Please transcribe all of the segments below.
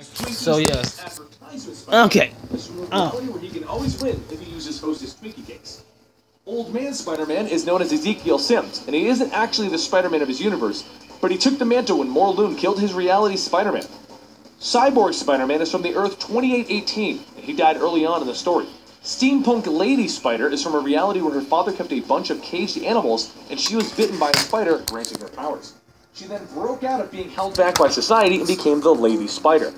So yes. Okay. Oh. Where he can always win if he uses Hostess Twinkie Cakes. Old Man Spider-Man is known as Ezekiel Sims, and he isn't actually the Spider-Man of his universe, but he took the mantle when Morlun killed his reality Spider-Man. Cyborg Spider-Man is from the Earth 2818, and he died early on in the story. Steampunk Lady Spider is from a reality where her father kept a bunch of caged animals, and she was bitten by a spider, granting her powers. She then broke out of being held back by society and became the Lady Spider.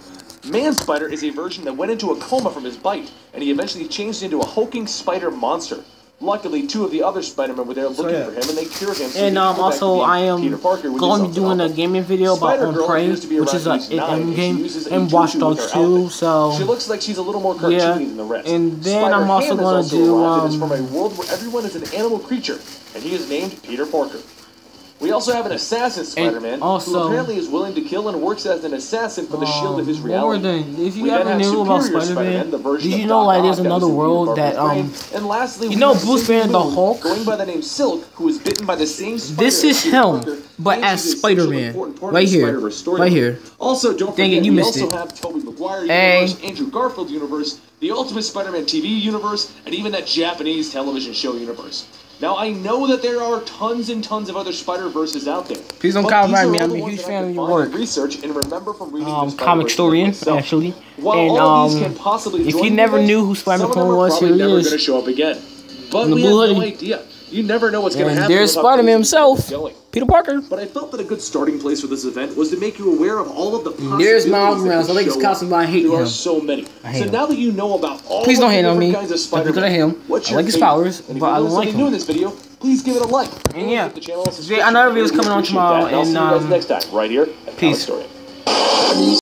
Man Spider is a version that went into a coma from his bite, and he eventually changed into a hulking spider monster. Luckily, two of the other Spider-Men were there looking yeah. for him, and they cured him. So and um, also, I am going to be doing a gaming video about On Prey, which is an end game, and Watch Dogs 2. So she looks like she's a little more cartoony yeah. than the rest. And then Spider-Ham also going to do um, from a world where everyone is an animal creature, and he is named Peter Parker. We also have an assassin Spider-Man also, who apparently is willing to kill and works as an assassin for the uh, shield of his reality. Than, if you we ever knew about Spider-Man, Spider did you know like there's another world that um and lastly you know Bruce Banner the Hulk going by the name Silk who was bitten by the same spider This is him, but as Spider-Man, right here, right here. Also, don't Dang forget it, you we missed also it. have Tobey Maguire hey. universe, Andrew Garfield universe, the Ultimate Spider-Man TV universe, and even that Japanese television show universe. Now, I know that there are tons and tons of other Spider-Verses out there. Please don't copyright me. I'm a huge fan of your work. Research and remember from reading um, comic historian, actually. While and um, if you never knew who Spider-Man was, here he is. Going to show up again. But we have no idea. You never know what's going to happen. There's Spider-Man himself, Peter Parker. But I felt that a good starting place for this event was to make you aware of all of the There's Miles Morales. I like his costume, but I hate there him. There are so many. I hate so him. now that you know about all Please don't hate on me. kinds of Spider-Man, because I hate him. What's I like his favorite? powers, but I don't like him. new in this video, please give it a like. And yeah, the channel, another video is coming on tomorrow, and, I'll and see you guys um, next time right here peace. Story.